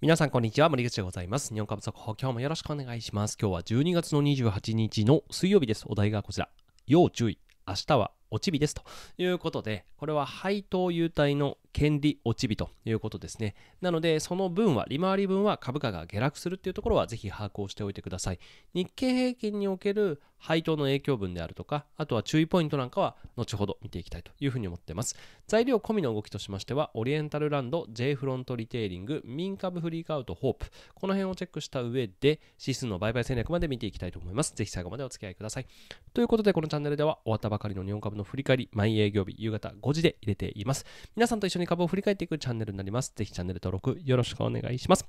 皆さんこんにちは。森口でございます。日本株速報今日もよろしくお願いします。今日は12月の28日の水曜日です。お題がこちら。要注意。明日は落ち日ですということでこれは配当優待の権利落ち日ということですね。なので、その分は、利回り分は株価が下落するっていうところはぜひ把握をしておいてください。日経平均における配当の影響分であるとか、あとは注意ポイントなんかは後ほど見ていきたいというふうに思っています。材料込みの動きとしましては、オリエンタルランド、J フロントリテイリング、民株フリークアウト、ホープ、この辺をチェックした上で、指数の売買戦略まで見ていきたいと思います。ぜひ最後までお付き合いください。ということで、このチャンネルでは終わったばかりの日本株の振り返り、毎営業日、夕方5時で入れています。皆さんと一緒に株を振り返っていくチャンネルになります。ぜひチャンネル登録よろしくお願いします。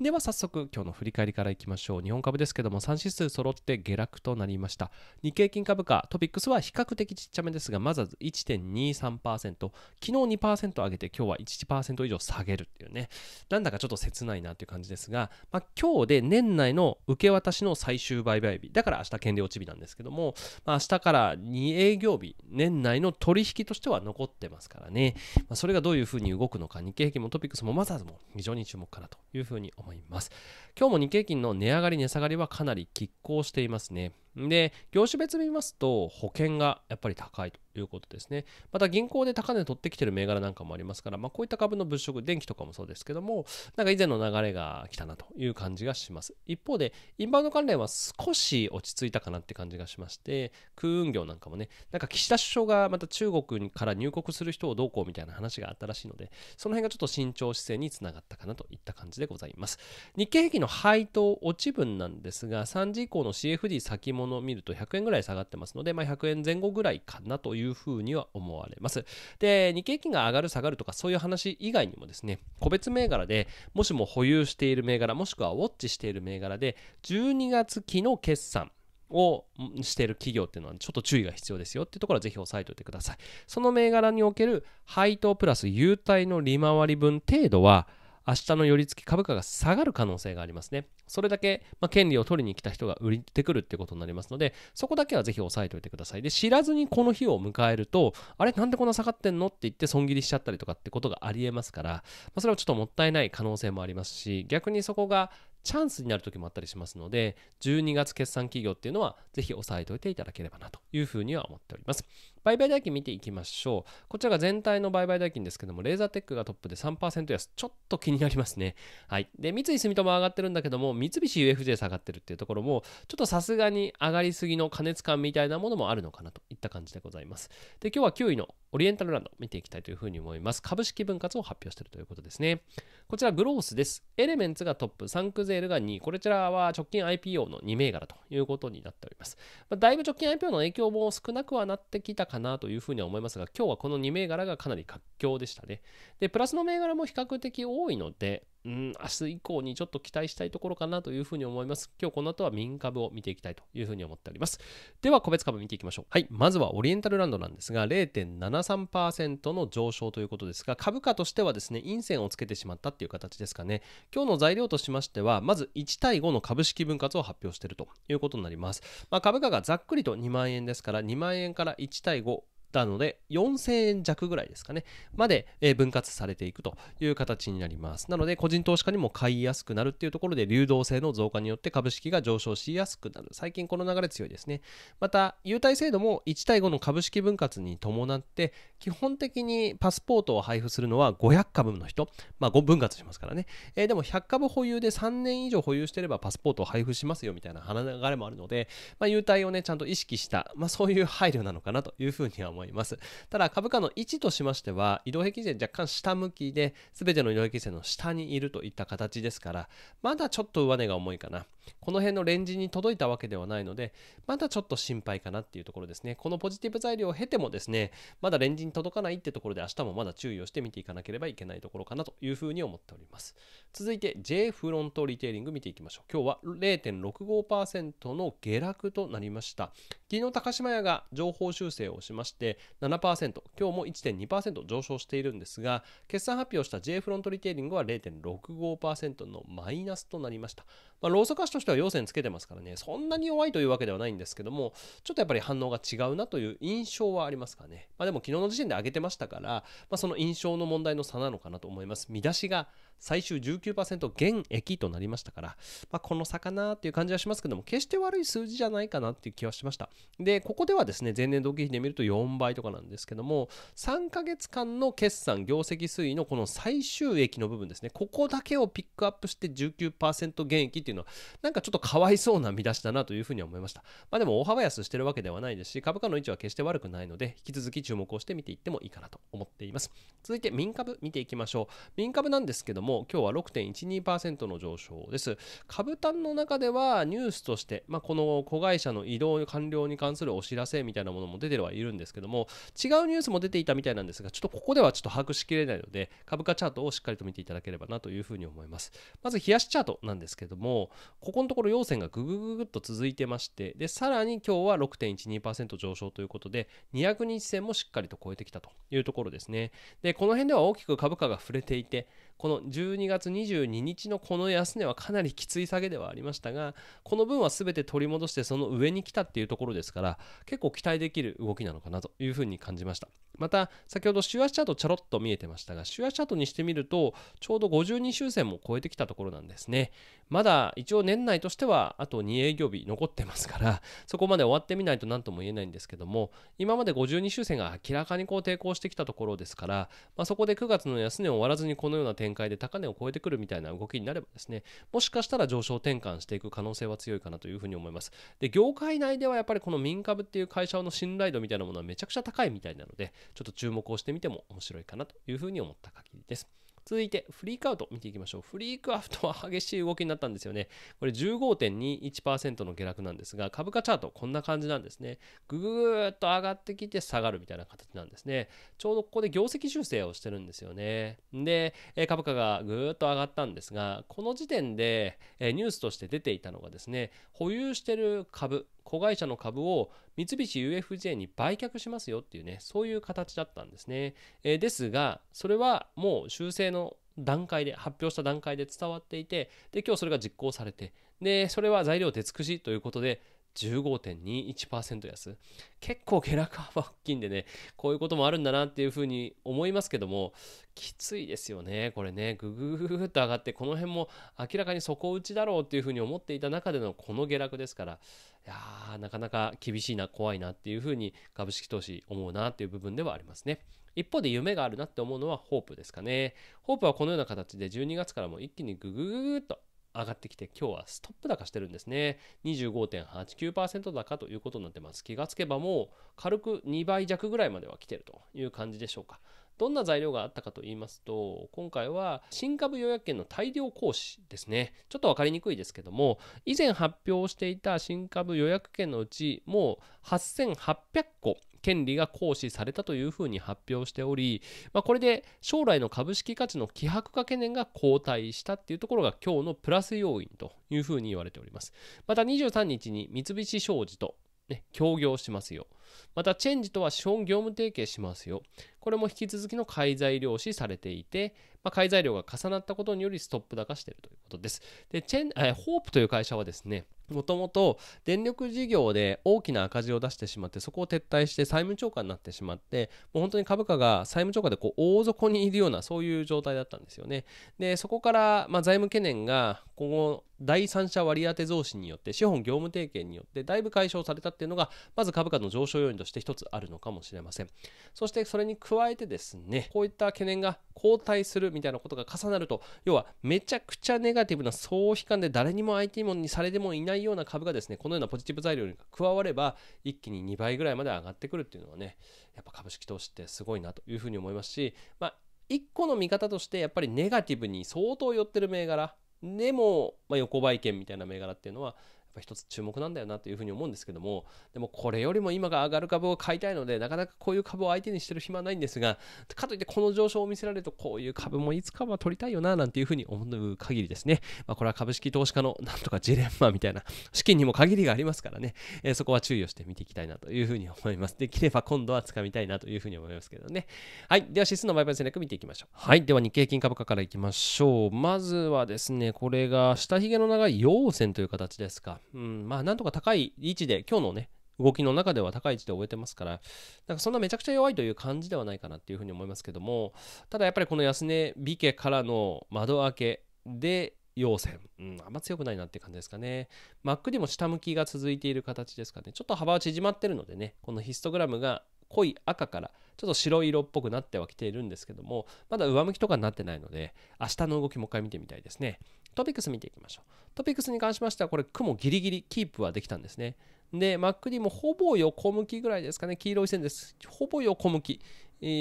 では早速今日の振り返りからいきましょう。日本株ですけども3指数揃って下落となりました。日経金株価トピックスは比較的ちっちゃめですが、まずは1.23%、昨日2%上げて今日は1%以上下げるっていうね、なんだかちょっと切ないなという感じですが、まあ、今日で年内の受け渡しの最終売買日、だから明日権利落ち日なんですけども、まあ、明日から2営業日、年内の取引としては残ってますからね、まあ、それがどういうふうに動くのか、日経平均もトピックスもマザーズも非常に注目かなというふうに思います。今日も日経平均の値上がり値下がりはかなり拮抗していますね。で、業種別見ますと保険がやっぱり高いということですね。また銀行で高値取ってきてる銘柄なんかもありますから、まあ、こういった株の物色、電気とかもそうですけども、なんか以前の流れが来たなという感じがします。一方で、インバウンド関連は少し落ち着いたかなって感じがしまして、空運業なんかもね、なんか岸田首相がまた中国から入国する人をどうこうみたいな話があったらしいので、その辺がちょっと慎重姿勢につながったかなといった感じでございます。日経平均の配当落ち分なんですが、3時以降の CFD 先物を見ると100円ぐらい下がってますので、まあ、100円前後ぐらいかなというふうには思われます。で、日経平均が上がる下がるとかそういう話以外にもですね、個別銘柄でもしも保有している銘柄、もしくはウォッチしている銘柄で、12月期の決算、をしている企業っていうのはちょっと注意が必要ですよっていうところはぜひ押さえておいてください。その銘柄における配当プラス優待の利回り分程度は明日の寄り付き株価が下がる可能性がありますね。それだけ、まあ、権利を取りに来た人が売ってくるってことになりますので、そこだけはぜひ押さえておいてください。で、知らずにこの日を迎えると、あれなんでこんな下がってんのって言って損切りしちゃったりとかってことがありえますから、まあ、それはちょっともったいない可能性もありますし、逆にそこがチャンスになる時もあったりしますので、12月決算企業っていうのは、ぜひ押さえておいていただければなというふうには思っております。売買代金見ていきましょう。こちらが全体の売買代金ですけども、レーザーテックがトップで3%安、ちょっと気になりますね。はい。で、三井住友上がってるんだけども、三菱 UFJ 下がってるっていうところも、ちょっとさすがに上がりすぎの過熱感みたいなものもあるのかなといった感じでございます。で、今日は9位のオリエンタルランド見ていきたいというふうに思います。株式分割を発表しているということですね。こちらグロースです。エレメンツがトップ、サンクゼールが2位。こちらは直近 IPO の2銘柄ということになっております。まあ、だいぶ直近 IPO の影響も少なくはなってきたかなというふうには思いますが、今日はこの2銘柄がかなり活況でしたね。で、プラスの銘柄も比較的多いので、うん、明日以降にちょっと期待したいところかなというふうに思います。今日この後は民株を見ていきたいというふうに思っております。では、個別株見ていきましょう。はい、まずはオリエンタルランドなんですが、0.73%の上昇ということですが、株価としてはですね、陰線をつけてしまったっていう形ですかね。今日の材料としましては、まず1対5の株式分割を発表しているということになります。まあ、株価がざっくりと2万円ですから、2万円から1対5、たので、4000円弱ぐらいですかね、まで分割されていくという形になります。なので、個人投資家にも買いやすくなるっていうところで、流動性の増加によって株式が上昇しやすくなる。最近この流れ強いですね。また、優待制度も1対5の株式分割に伴って、基本的にパスポートを配布するのは500株の人、まあ5分割しますからね。えー、でも100株保有で3年以上保有してればパスポートを配布しますよみたいな流れもあるので、まあ、優待をね、ちゃんと意識した、まあそういう配慮なのかなというふうには思います。思いますただ株価の位置としましては、移動平均線若干下向きで、全ての移動平均線の下にいるといった形ですから、まだちょっと上値が重いかな。この辺のレンジに届いたわけではないので、まだちょっと心配かなっていうところですね。このポジティブ材料を経てもですね、まだレンジに届かないってところで明日もまだ注意をして見ていかなければいけないところかなというふうに思っております。続いて J フロントリテイリング見ていきましょう。今日は0.65%の下落となりました。昨日高島屋が情報修正をしまして7%、今日も1.2%上昇しているんですが、決算発表した J フロントリテイリングは0.65%のマイナスとなりました。まあ、ローソク足ととしては陽線つけてますからね、そんなに弱いというわけではないんですけども、ちょっとやっぱり反応が違うなという印象はありますかね。まあ、でも昨日の時点で上げてましたから、まあ、その印象の問題の差なのかなと思います。見出しが最終19%減益となりましたから、まあ、この差かなっていう感じはしますけども、決して悪い数字じゃないかなっていう気はしました。で、ここではですね、前年同期比で見ると4倍とかなんですけども、3ヶ月間の決算、業績推移のこの最終益の部分ですね、ここだけをピックアップして19%減益っていうのは、なんかちょっとかわいそうな見出しだなというふうに思いました。まあでも大幅安してるわけではないですし、株価の位置は決して悪くないので、引き続き注目をして見ていってもいいかなと思っています。続いて民株見ていきましょう。民株なんですけども、今日は6.12%の上昇です。株単の中ではニュースとして、まあ、この子会社の移動完了に関するお知らせみたいなものも出てはいるんですけども、違うニュースも出ていたみたいなんですが、ちょっとここではちょっと把握しきれないので、株価チャートをしっかりと見ていただければなというふうに思います。まず、冷やしチャートなんですけども、ここのところ陽線がぐぐぐぐっと続いてまして、で、さらに今日は6.12%上昇ということで、200日線もしっかりと超えてきたというところですね。で、この辺では大きく株価が触れていて、この12月22日のこの安値はかなりきつい下げではありましたが、この分は全て取り戻してその上に来たっていうところですから、結構期待できる動きなのかなというふうに感じました。また、先ほど週足チャートちょろっと見えてましたが、週足チャートにしてみると、ちょうど52周線も超えてきたところなんですね。まだ一応年内としてはあと2営業日残ってますから、そこまで終わってみないと何とも言えないんですけども、今まで52周線が明らかにこう抵抗してきたところですから、まあ、そこで9月の安値を終わらずにこのような展開で高値を超えてくるみたいな動きになればですね、もしかしたら上昇転換していく可能性は強いかなというふうに思います。で、業界内ではやっぱりこの民株っていう会社の信頼度みたいなものはめちゃくちゃ高いみたいなので、ちょっと注目をしてみても面白いかなというふうに思った限りです。続いて、フリークアウト見ていきましょう。フリークアウトは激しい動きになったんですよね。これ15.21%の下落なんですが、株価チャートこんな感じなんですね。ぐぐぐっと上がってきて下がるみたいな形なんですね。ちょうどここで業績修正をしてるんですよね。で、株価がぐーっと上がったんですが、この時点でニュースとして出ていたのがですね、保有してる株、子会社の株を三菱 UFJ に売却しますよっていうね、そういう形だったんですね。えー、ですが、それはもう修正の段階で、発表した段階で伝わっていて、で、今日それが実行されて、で、それは材料手尽くしということで、15.21%安。結構下落幅大きいんでね、こういうこともあるんだなっていうふうに思いますけども、きついですよね。これね、ぐぐぐぐっと上がって、この辺も明らかに底打ちだろうっていうふうに思っていた中でのこの下落ですから、やー、なかなか厳しいな、怖いなっていうふうに株式投資思うなっていう部分ではありますね。一方で夢があるなって思うのはホープですかね。ホープはこのような形で12月からも一気にググググっと上がってきて今日はストップ高してるんですね。25.89%高ということになってます。気がつけばもう軽く2倍弱ぐらいまでは来てるという感じでしょうか。どんな材料があったかと言いますと、今回は新株予約権の大量行使ですね。ちょっと分かりにくいですけども、以前発表していた新株予約権のうち、もう8800個権利が行使されたというふうに発表しており、まあ、これで将来の株式価値の希薄化懸念が後退したっていうところが今日のプラス要因というふうに言われております。また23日に三菱商事とね、協業しますよ。また、チェンジとは資本業務提携しますよ。これも引き続きの買い材料視されていて、まあ、買い材料が重なったことによりストップ高しているということです。で、チェン、えホープという会社はですね、もともと電力事業で大きな赤字を出してしまってそこを撤退して債務超過になってしまってもう本当に株価が債務超過でこう大底にいるようなそういう状態だったんですよねでそこからま財務懸念が今後第三者割当増資によって資本業務提携によってだいぶ解消されたっていうのがまず株価の上昇要因として一つあるのかもしれません。そしてそれに加えてですねこういった懸念が後退するみたいなことが重なると要はめちゃくちゃネガティブな総悲観で誰にも相手にされてもいないような株がですねこのようなポジティブ材料に加われば一気に2倍ぐらいまで上がってくるっていうのはねやっぱ株式投資ってすごいなというふうに思いますしまあ1個の見方としてやっぱりネガティブに相当寄ってる銘柄でも、まあ、横ばい券みたいな銘柄っていうのはぱ一つ注目なんだよなというふうに思うんですけどもでもこれよりも今が上がる株を買いたいのでなかなかこういう株を相手にしてる暇はないんですがかといってこの上昇を見せられるとこういう株もいつかは取りたいよななんていうふうに思う限りですね、まあ、これは株式投資家のなんとかジレンマみたいな資金にも限りがありますからね、えー、そこは注意をして見ていきたいなというふうに思います。できれば今度は掴みたいなというふうに思いますけどね。はい。では指数の売買戦略見ていきましょう。はい。では日経金株価からいきましょう。まずはですねこれが下髭の長い陽線という形ですか。うんまあなんとか高い位置で今日のね動きの中では高い位置で終えてますから、なんかそんなめちゃくちゃ弱いという感じではないかなっていうふうに思いますけども、ただやっぱりこの安値美家からの窓開けで、陽線、うん、あんま強くないなって感じですかね。mac にも下向きが続いている形ですかね。ちょっと幅は縮まってるのでね、このヒストグラムが濃い赤からちょっと白色っぽくなってはきているんですけども、まだ上向きとかになってないので、明日の動きもう一回見てみたいですね。トピックス見ていきましょう。トピックスに関しましては、これ雲ギリギリキープはできたんですね。で、MacD もほぼ横向きぐらいですかね。黄色い線です。ほぼ横向き、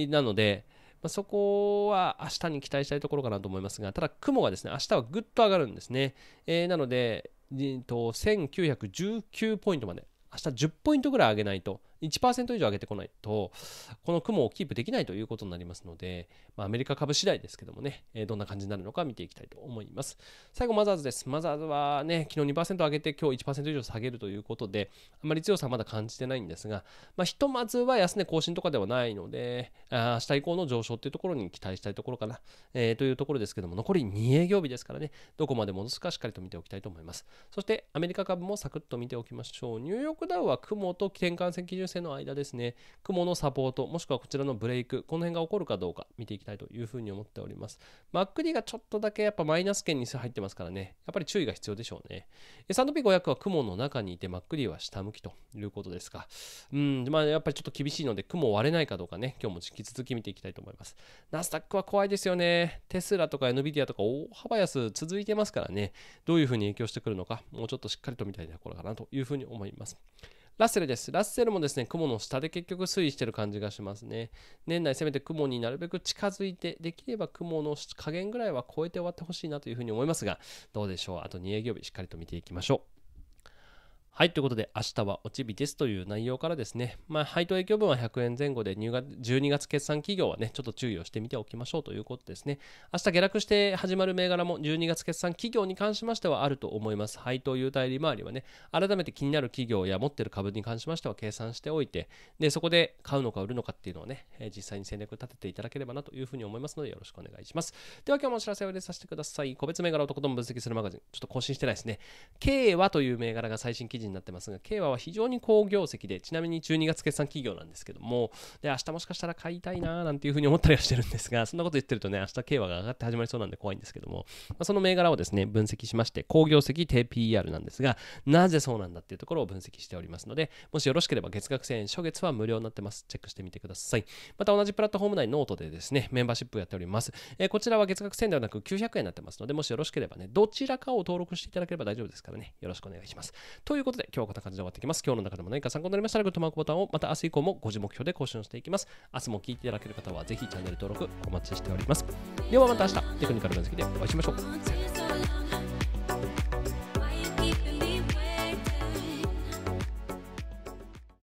なので、まあ、そこは明日に期待したいところかなと思いますが、ただ雲がですね、明日はぐっと上がるんですね。えー、なので、えと、1919ポイントまで、明日10ポイントぐらい上げないと、1%以上上げてこないと、この雲をキープできないということになりますので、まあ、アメリカ株次第ですけどもね、えー、どんな感じになるのか見ていきたいと思います。最後、マザーズです。マザーズはね、昨日2%上げて今日1%以上下げるということで、あまり強さはまだ感じてないんですが、まあ、ひとまずは安値更新とかではないので、あ明日以降の上昇というところに期待したいところかな、えー、というところですけども、残り2営業日ですからね、どこまで戻すかしっかりと見ておきたいと思います。そして、アメリカ株もサクッと見ておきましょう。ニューヨークダウは雲と転換線基準線の間ですね。雲のサポート、もしくはこちらのブレイク、この辺が起こるかどうか見ていきたいというふうに思っております。MacD がちょっとだけやっぱマイナス圏に入ってますからね、やっぱり注意が必要でしょうね。S&P500 は雲の中にいて MacD は下向きということですが、うん、まあやっぱりちょっと厳しいので雲割れないかどうかね、今日も引き続き見ていきたいと思います。ナスダックは怖いですよね。テスラとか NVIDIA とか大幅安続いてますからね、どういうふうに影響してくるのか、もうちょっとしっかりと見たいところかなというふうに思います。ラッセルです。ラッセルもですね、雲の下で結局推移してる感じがしますね。年内せめて雲になるべく近づいて、できれば雲の下限ぐらいは超えて終わってほしいなというふうに思いますが、どうでしょう？あと2営業日しっかりと見ていきましょう。はい、ということで、明日は落ち日ですという内容からですね、まあ、配当影響分は100円前後で入月、12月決算企業はね、ちょっと注意をしてみておきましょうということですね。明日下落して始まる銘柄も12月決算企業に関しましてはあると思います。配当優待利回りはね、改めて気になる企業や持ってる株に関しましては計算しておいて、で、そこで買うのか売るのかっていうのをね、え実際に戦略立てていただければなというふうに思いますので、よろしくお願いします。では今日もお知らせを入れさせてください。個別銘柄をとことん分析するマガジン、ちょっと更新してないですね。K はという銘柄が最新記事になってますが、K はは非常に好業績で、ちなみに12月決算企業なんですけども、で、明日もしかしたら買いたいなーなんていうふうに思ったりはしてるんですが、そんなこと言ってるとね、明日気配が上がって始まりそうなんで怖いんですけども、まあ、その銘柄をですね、分析しまして、好業績低 PR なんですが、なぜそうなんだっていうところを分析しておりますので、もしよろしければ月額1000円、初月は無料になってます。チェックしてみてください。また同じプラットフォーム内ノートでですね、メンバーシップをやっております。えー、こちらは月額1000円ではなく900円になってますので、もしよろしければね、どちらかを登録していただければ大丈夫ですからね、よろしくお願いします。ということで、今日はこんな感じで終わってきます。今日の中でも何か参考になりましたら、グッドマークボタンをまた明日以降も5時目標で更新していきます。明日も聞いていただける方はぜひチャンネル登録お待ちしております。ではまた明日、テクニカル分析でお会いしましょう。